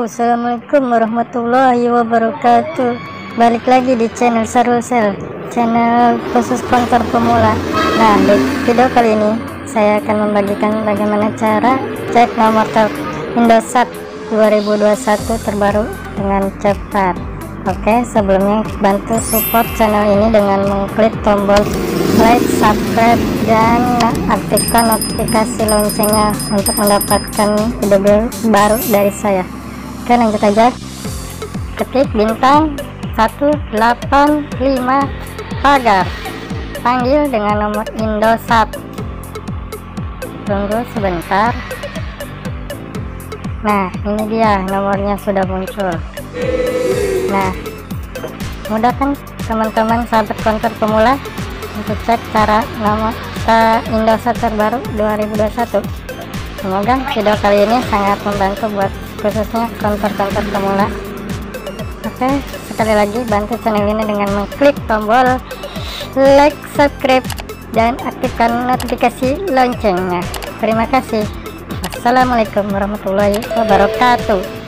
Assalamualaikum warahmatullahi wabarakatuh. Balik lagi di channel Sarusel Channel khusus konter pemula. Nah di video kali ini Saya akan membagikan bagaimana cara Cek nomor Indosat 2021 terbaru Dengan cepat. Oke sebelumnya bantu support channel ini dengan mengklik tombol like, subscribe, dan aktifkan notifikasi loncengnya untuk mendapatkan video baru dari saya oke lanjut aja. Ketik bintang 185 pagar. Panggil dengan nomor Indosat tunggu sebentar. Nah ini dia nomornya sudah muncul. Nah mudah kan teman-teman sahabat konter pemula untuk cek cara nomor uh, Indosat terbaru 2021 semoga video kali ini sangat membantu buat khususnya konter-konter pemula oke sekali lagi bantu channel ini dengan mengklik tombol like subscribe dan aktifkan notifikasi loncengnya. Terima kasih. Wassalamualaikum warahmatullahi wabarakatuh